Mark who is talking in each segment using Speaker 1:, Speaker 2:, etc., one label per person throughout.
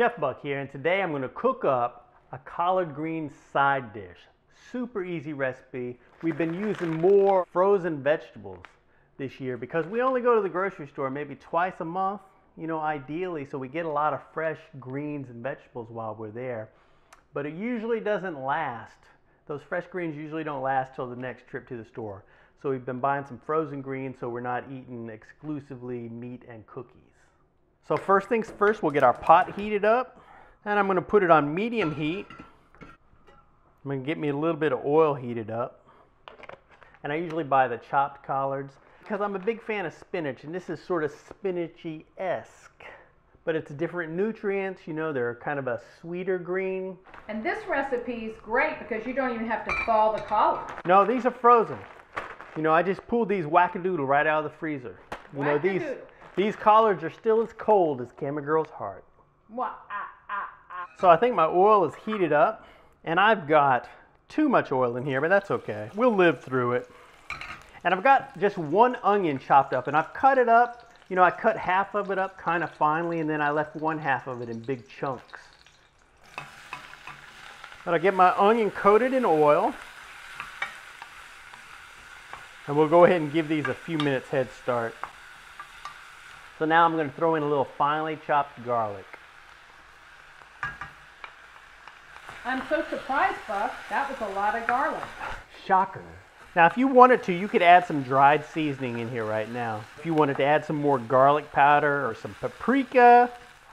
Speaker 1: Chef Buck here, and today I'm going to cook up a collard green side dish. Super easy recipe. We've been using more frozen vegetables this year because we only go to the grocery store maybe twice a month, you know, ideally, so we get a lot of fresh greens and vegetables while we're there. But it usually doesn't last. Those fresh greens usually don't last till the next trip to the store. So we've been buying some frozen greens so we're not eating exclusively meat and cookies. So first things first, we'll get our pot heated up. And I'm gonna put it on medium heat. I'm gonna get me a little bit of oil heated up. And I usually buy the chopped collards because I'm a big fan of spinach and this is sort of spinachy-esque. But it's different nutrients, you know, they're kind of a sweeter green.
Speaker 2: And this recipe is great because you don't even have to thaw the collards.
Speaker 1: No, these are frozen. You know, I just pulled these wackadoodle right out of the freezer. You know, these. These collards are still as cold as Camera Girl's heart. So I think my oil is heated up, and I've got too much oil in here, but that's okay. We'll live through it. And I've got just one onion chopped up, and I've cut it up. You know, I cut half of it up kind of finely, and then I left one half of it in big chunks. But I get my onion coated in oil. And we'll go ahead and give these a few minutes head start. So now I'm going to throw in a little finely chopped garlic.
Speaker 2: I'm so surprised, Buck. That was a lot of garlic.
Speaker 1: Shocker. Now, if you wanted to, you could add some dried seasoning in here right now. If you wanted to add some more garlic powder or some paprika,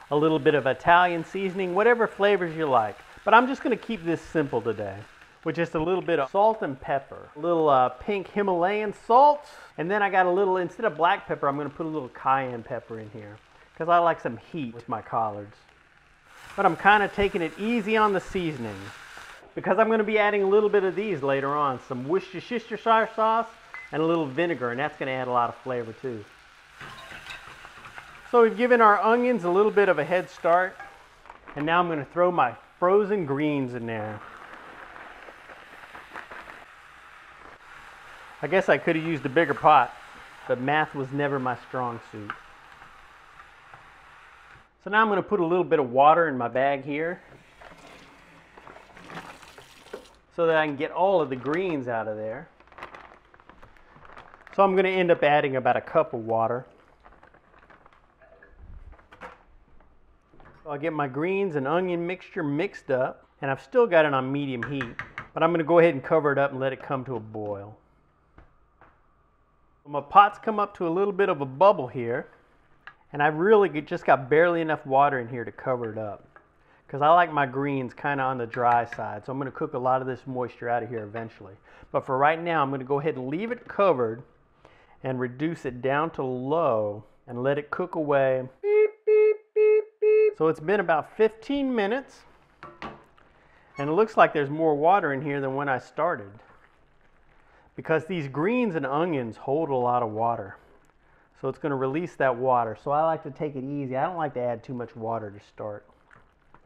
Speaker 1: a little bit of Italian seasoning, whatever flavors you like. But I'm just going to keep this simple today with just a little bit of salt and pepper, a little uh, pink Himalayan salt, and then I got a little, instead of black pepper, I'm going to put a little cayenne pepper in here because I like some heat with my collards. But I'm kind of taking it easy on the seasoning because I'm going to be adding a little bit of these later on. Some Worcestershire sauce and a little vinegar, and that's going to add a lot of flavor too. So we've given our onions a little bit of a head start, and now I'm going to throw my frozen greens in there. I guess I could have used a bigger pot, but math was never my strong suit. So now I'm going to put a little bit of water in my bag here so that I can get all of the greens out of there. So I'm going to end up adding about a cup of water. So I'll get my greens and onion mixture mixed up, and I've still got it on medium heat, but I'm going to go ahead and cover it up and let it come to a boil. My pot's come up to a little bit of a bubble here, and I've really just got barely enough water in here to cover it up because I like my greens kind of on the dry side. So I'm going to cook a lot of this moisture out of here eventually. But for right now, I'm going to go ahead and leave it covered and reduce it down to low and let it cook away. Beep, beep, beep, beep. So it's been about 15 minutes and it looks like there's more water in here than when I started because these greens and onions hold a lot of water. So it's going to release that water. So I like to take it easy. I don't like to add too much water to start.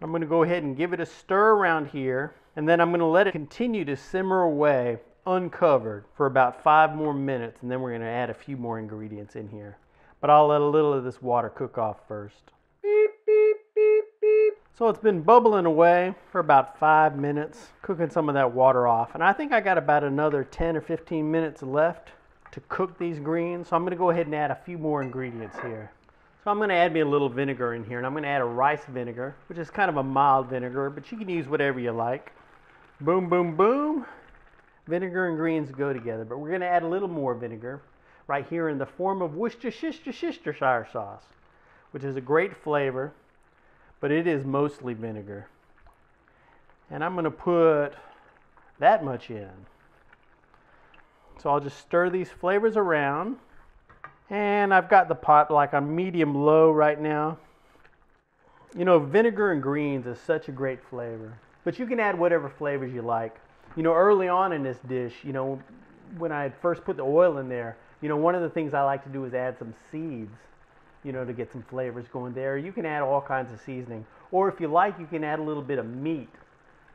Speaker 1: I'm going to go ahead and give it a stir around here and then I'm going to let it continue to simmer away uncovered for about five more minutes and then we're going to add a few more ingredients in here. But I'll let a little of this water cook off first. Beep. So it's been bubbling away for about five minutes, cooking some of that water off. And I think I got about another 10 or 15 minutes left to cook these greens. So I'm going to go ahead and add a few more ingredients here. So I'm going to add me a little vinegar in here, and I'm going to add a rice vinegar, which is kind of a mild vinegar, but you can use whatever you like. Boom, boom, boom. Vinegar and greens go together, but we're going to add a little more vinegar right here in the form of Worcestershire sauce, which is a great flavor, but it is mostly vinegar. And I'm going to put that much in. So I'll just stir these flavors around. And I've got the pot like on medium low right now. You know, vinegar and greens is such a great flavor. But you can add whatever flavors you like. You know, early on in this dish, you know, when I first put the oil in there, you know, one of the things I like to do is add some seeds, you know, to get some flavors going there. You can add all kinds of seasoning. Or if you like, you can add a little bit of meat.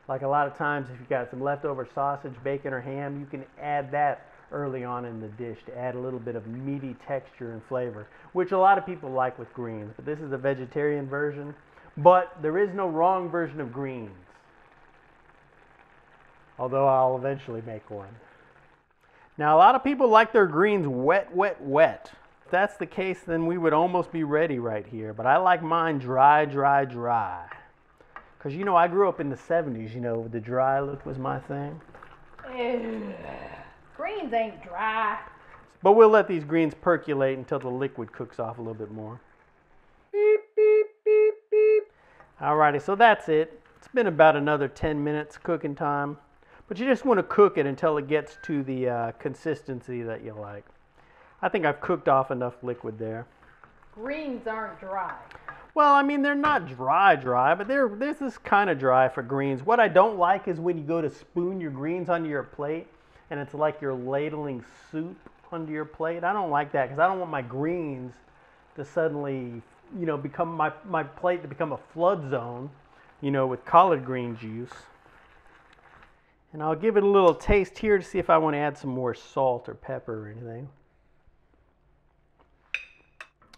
Speaker 1: Like a lot of times, if you've got some leftover sausage, bacon, or ham, you can add that early on in the dish to add a little bit of meaty texture and flavor, which a lot of people like with greens. But this is a vegetarian version. But there is no wrong version of greens. Although I'll eventually make one. Now, a lot of people like their greens wet, wet, wet. If that's the case, then we would almost be ready right here. But I like mine dry, dry, dry. Because, you know, I grew up in the 70s, you know, the dry look was my thing.
Speaker 2: Ew. Greens ain't dry.
Speaker 1: But we'll let these greens percolate until the liquid cooks off a little bit more. Beep, beep, beep, beep. Alrighty, so that's it. It's been about another 10 minutes cooking time. But you just want to cook it until it gets to the uh, consistency that you like. I think I've cooked off enough liquid there.
Speaker 2: Greens aren't dry.
Speaker 1: Well, I mean, they're not dry, dry, but they're, this is kind of dry for greens. What I don't like is when you go to spoon your greens onto your plate and it's like you're ladling soup onto your plate. I don't like that because I don't want my greens to suddenly, you know, become my, my plate to become a flood zone, you know, with collard green juice. And I'll give it a little taste here to see if I want to add some more salt or pepper or anything.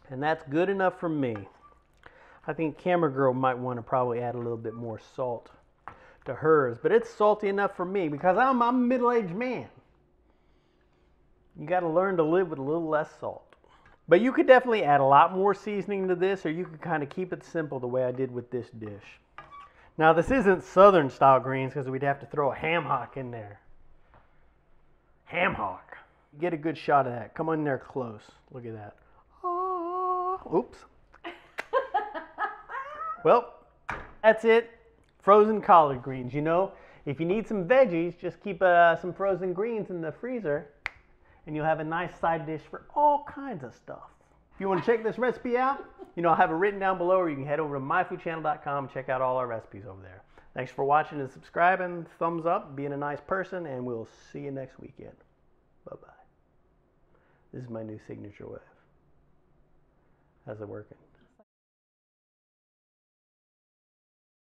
Speaker 1: And that's good enough for me. I think Camera Girl might want to probably add a little bit more salt to hers, but it's salty enough for me because I'm, I'm a middle-aged man. You got to learn to live with a little less salt. But you could definitely add a lot more seasoning to this, or you could kind of keep it simple the way I did with this dish. Now, this isn't southern style greens because we'd have to throw a ham hock in there. Ham hock. Get a good shot of that. Come on there close. Look at that. Oops. well, that's it. Frozen collard greens. You know, if you need some veggies, just keep uh, some frozen greens in the freezer and you'll have a nice side dish for all kinds of stuff. If you want to check this recipe out, you know, I'll have it written down below, or you can head over to myfoodchannel.com and check out all our recipes over there. Thanks for watching and subscribing. Thumbs up, being a nice person, and we'll see you next weekend. Bye bye. This is my new signature wave. How's it working?